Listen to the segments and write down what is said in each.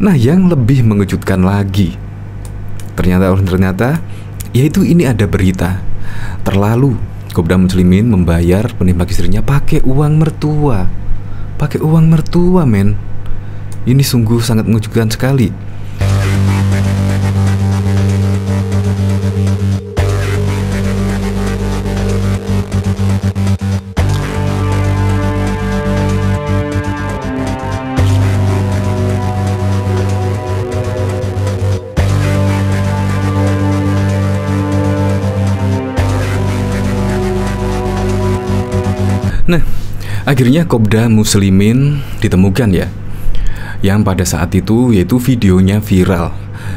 Nah, yang lebih mengejutkan lagi, ternyata ternyata yaitu ini ada berita terlalu Kopda Muslimin membayar penembak istrinya pakai uang mertua. Pakai uang mertua, men. Ini sungguh sangat mengejutkan sekali. Nah, akhirnya Kopda Muslimin ditemukan ya Yang pada saat itu yaitu videonya viral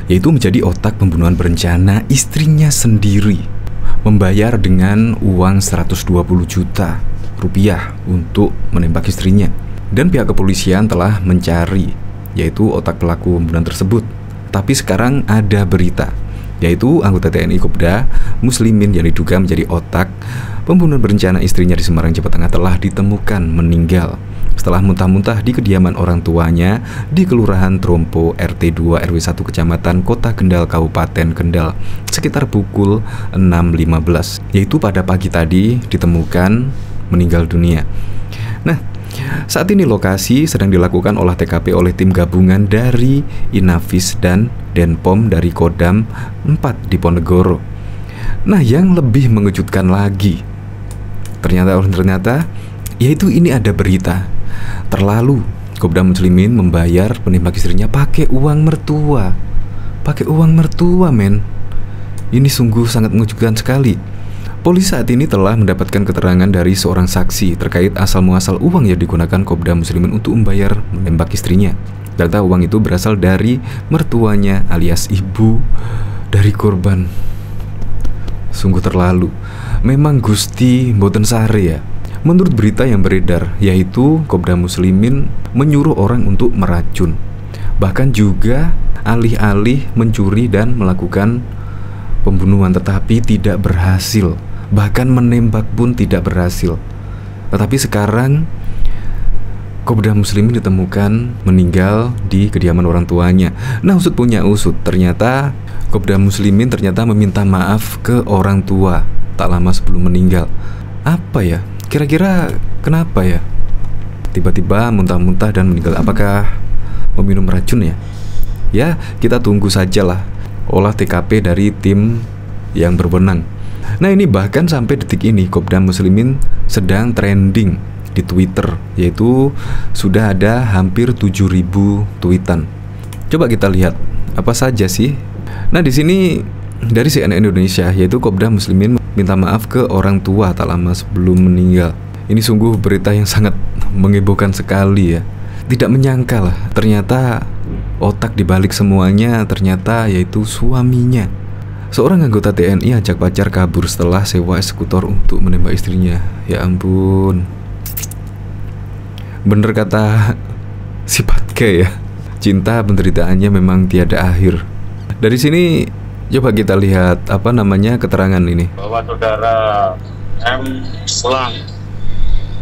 Yaitu menjadi otak pembunuhan berencana istrinya sendiri Membayar dengan uang 120 juta rupiah untuk menembak istrinya. Dan pihak kepolisian telah mencari Yaitu otak pelaku pembunuhan tersebut. Tapi sekarang ada berita yaitu anggota TNI Kopda Muslimin yang diduga menjadi otak pembunuhan berencana istrinya di Semarang Jawa Tengah telah ditemukan meninggal setelah muntah-muntah di kediaman orang tuanya di Kelurahan Trompo RT 2 RW 1 Kecamatan Kota Kendal Kabupaten Kendal sekitar pukul 6.15 yaitu pada pagi tadi ditemukan meninggal dunia. Nah, saat ini lokasi sedang dilakukan olah TKP oleh tim gabungan dari Inavis dan Denpom dari Kodam 4 di Ponegoro. Nah, yang lebih mengejutkan lagi, ternyata ternyata yaitu ini ada berita terlalu Kopda Muslimin membayar penembak istrinya pakai uang mertua. Pakai uang mertua, men. Ini sungguh sangat mengejutkan sekali. Polisi saat ini telah mendapatkan keterangan dari seorang saksi terkait asal muasal uang yang digunakan Kopda Muslimin untuk membayar menembak istrinya. Data uang itu berasal dari mertuanya alias ibu dari korban. Sungguh terlalu. Memang Gusti Mboten Sare ya. Menurut berita yang beredar, yaitu Kopda Muslimin menyuruh orang untuk meracun. Bahkan juga alih-alih mencuri dan melakukan pembunuhan tetapi tidak berhasil bahkan menembak pun tidak berhasil. Tetapi sekarang Kopda Muslimin ditemukan meninggal di kediaman orang tuanya. Nah, usut punya usut, ternyata Kopda Muslimin ternyata meminta maaf ke orang tua tak lama sebelum meninggal. Apa ya? Kira-kira kenapa ya? Tiba-tiba muntah-muntah dan meninggal. Apakah meminum racun ya? Ya, kita tunggu sajalah olah TKP dari tim yang berwenang. Nah ini bahkan sampai detik ini Kopda Muslimin sedang trending di Twitter yaitu sudah ada hampir 7000 tweetan. Coba kita lihat apa saja sih. Nah di sini dari CNN Indonesia yaitu Kopda Muslimin minta maaf ke orang tua tak lama sebelum meninggal. Ini sungguh berita yang sangat mengebohkan sekali ya. Tidak menyangka lah, ternyata otak dibalik semuanya ternyata yaitu suaminya. Seorang anggota TNI ajak pacar kabur setelah sewa eksekutor untuk menembak istrinya. Ya ampun. Bener kata si Patke ya. Cinta penderitaannya memang tiada akhir. Dari sini coba kita lihat apa namanya keterangan ini. Bahwa saudara M Selang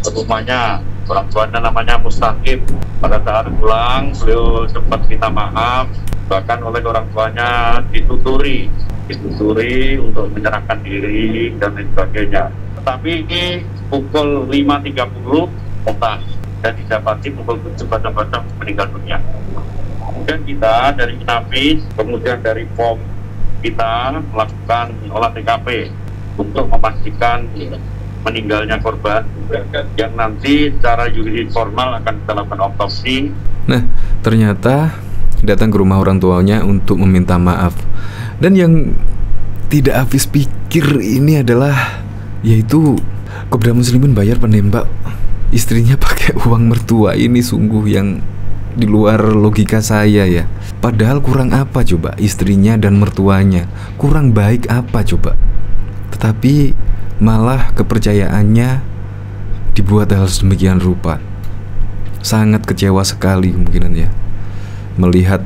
rumahnya orang tuanya namanya Mustaqim pada saat pulang beliau sempat minta maaf bahkan oleh orang tuanya dituturi dituturi untuk menyerahkan diri dan lain sebagainya. Tetapi ini pukul 5.30 otak dan didapati pukul 7 baca meninggal dunia. Kemudian kita dari Inafis, kemudian dari POM kita melakukan olah TKP untuk memastikan meninggalnya korban. Yang nanti secara yuridis formal akan kita lakukan otopsi. Nah, ternyata datang ke rumah orang tuanya untuk meminta maaf. Dan yang tidak habis pikir ini adalah yaitu Kopda Muslimin bayar penembak istrinya pakai uang mertua. Ini sungguh yang di luar logika saya ya. Padahal kurang apa coba istrinya dan mertuanya? Kurang baik apa coba? Tetapi malah kepercayaannya dibuat hal sedemikian rupa. Sangat kecewa sekali kemungkinan ya melihat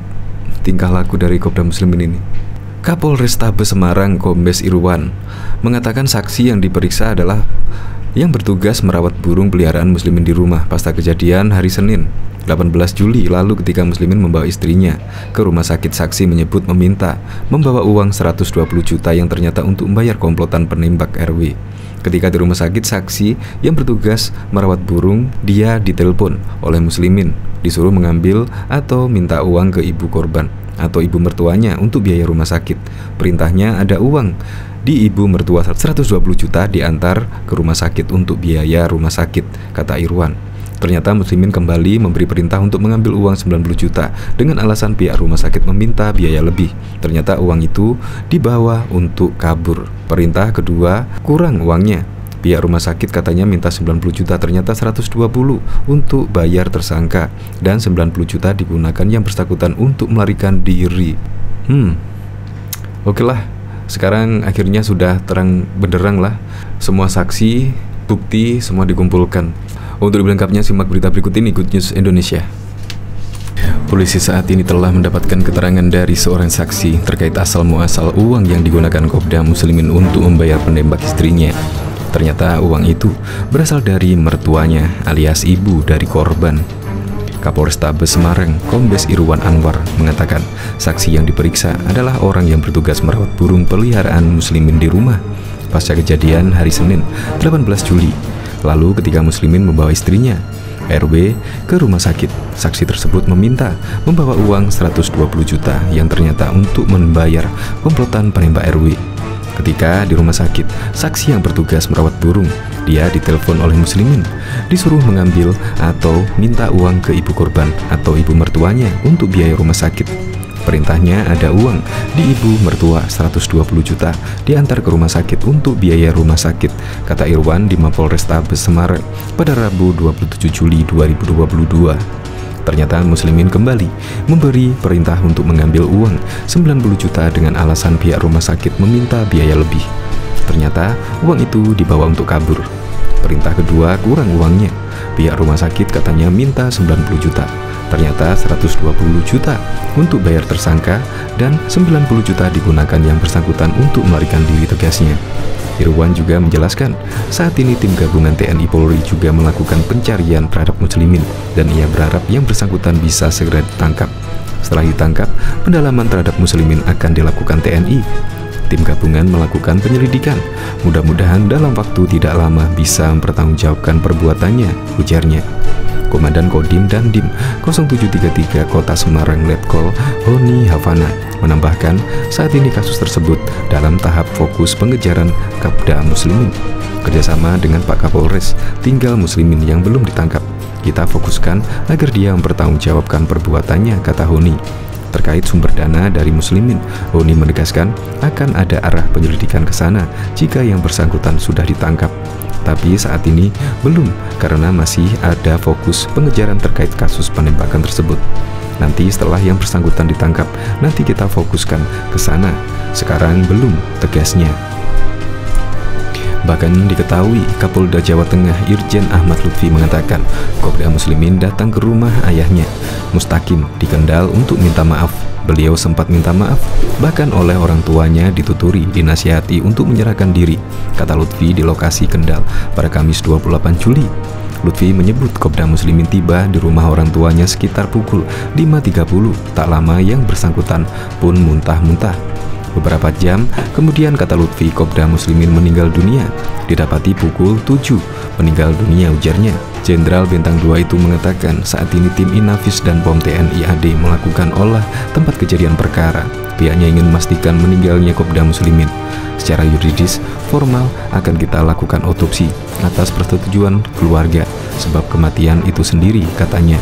tingkah laku dari Kopda Muslimin ini. Kapolrestabes Semarang Kombes Irwan mengatakan saksi yang diperiksa adalah yang bertugas merawat burung peliharaan muslimin di rumah pasca kejadian hari Senin. 18 Juli lalu ketika Muslimin membawa istrinya ke rumah sakit saksi menyebut meminta membawa uang 120 juta yang ternyata untuk membayar komplotan penembak RW. Ketika di rumah sakit saksi yang bertugas merawat burung, dia ditelepon oleh Muslimin, disuruh mengambil atau minta uang ke ibu korban atau ibu mertuanya untuk biaya rumah sakit. Perintahnya ada uang di ibu mertua 120 juta diantar ke rumah sakit untuk biaya rumah sakit, kata Irwan. Ternyata Muslimin kembali memberi perintah untuk mengambil uang 90 juta dengan alasan pihak rumah sakit meminta biaya lebih. Ternyata uang itu dibawa untuk kabur. Perintah kedua, kurang uangnya. Pihak rumah sakit katanya minta 90 juta ternyata 120 untuk bayar tersangka dan 90 juta digunakan yang bersangkutan untuk melarikan diri. Hmm. Oke lah, sekarang akhirnya sudah terang benderang lah semua saksi, bukti semua dikumpulkan. Untuk lebih lengkapnya simak berita berikut ini Good News Indonesia. Polisi saat ini telah mendapatkan keterangan dari seorang saksi terkait asal muasal uang yang digunakan Kopda Muslimin untuk membayar penembak istrinya. Ternyata uang itu berasal dari mertuanya alias ibu dari korban. Kapolrestabes Semarang, Kombes Irwan Anwar mengatakan saksi yang diperiksa adalah orang yang bertugas merawat burung peliharaan muslimin di rumah pasca kejadian hari Senin 18 Juli Lalu ketika muslimin membawa istrinya, RW ke rumah sakit. Saksi tersebut meminta membawa uang 120 juta yang ternyata untuk membayar komplotan penembak RW. Ketika di rumah sakit, saksi yang bertugas merawat burung, dia ditelepon oleh muslimin, disuruh mengambil atau minta uang ke ibu korban atau ibu mertuanya untuk biaya rumah sakit. Perintahnya ada uang di ibu mertua 120 juta diantar ke rumah sakit untuk biaya rumah sakit, kata Irwan di Mapolrestabes Semarang pada Rabu 27 Juli 2022. Ternyata muslimin kembali memberi perintah untuk mengambil uang 90 juta dengan alasan pihak rumah sakit meminta biaya lebih. Ternyata uang itu dibawa untuk kabur. Perintah kedua kurang uangnya. Pihak rumah sakit katanya minta 90 juta ternyata 120 juta untuk bayar tersangka dan 90 juta digunakan yang bersangkutan untuk melarikan diri tegasnya. Irwan juga menjelaskan, saat ini tim gabungan TNI Polri juga melakukan pencarian terhadap muslimin dan ia berharap yang bersangkutan bisa segera ditangkap. Setelah ditangkap, pendalaman terhadap muslimin akan dilakukan TNI. Tim gabungan melakukan penyelidikan. Mudah-mudahan dalam waktu tidak lama bisa mempertanggungjawabkan perbuatannya, ujarnya. Komandan Kodim dan Dim 0733 Kota Semarang Letkol Honi Havana menambahkan saat ini kasus tersebut dalam tahap fokus pengejaran Kapda Muslimin. Kerjasama dengan Pak Kapolres, tinggal Muslimin yang belum ditangkap. Kita fokuskan agar dia mempertanggungjawabkan perbuatannya, kata Honi. Terkait sumber dana dari muslimin, Honi menegaskan akan ada arah penyelidikan ke sana jika yang bersangkutan sudah ditangkap tapi saat ini belum karena masih ada fokus pengejaran terkait kasus penembakan tersebut. Nanti setelah yang bersangkutan ditangkap, nanti kita fokuskan ke sana. Sekarang belum, tegasnya. Bahkan diketahui Kapolda Jawa Tengah Irjen Ahmad Lutfi mengatakan Kopda Muslimin datang ke rumah ayahnya Mustaqim di Kendal untuk minta maaf Beliau sempat minta maaf, bahkan oleh orang tuanya dituturi, dinasihati untuk menyerahkan diri, kata Lutfi di lokasi Kendal pada Kamis 28 Juli. Lutfi menyebut Kopda Muslimin tiba di rumah orang tuanya sekitar pukul 5.30. Tak lama yang bersangkutan pun muntah-muntah. Beberapa jam kemudian kata Lutfi Kopda Muslimin meninggal dunia. Didapati pukul 7 meninggal dunia ujarnya. Jenderal Bintang 2 itu mengatakan saat ini tim Inafis dan POM TNI AD melakukan olah tempat kejadian perkara. Pihaknya ingin memastikan meninggalnya Kopda Muslimin. Secara yuridis, formal akan kita lakukan otopsi atas persetujuan keluarga sebab kematian itu sendiri katanya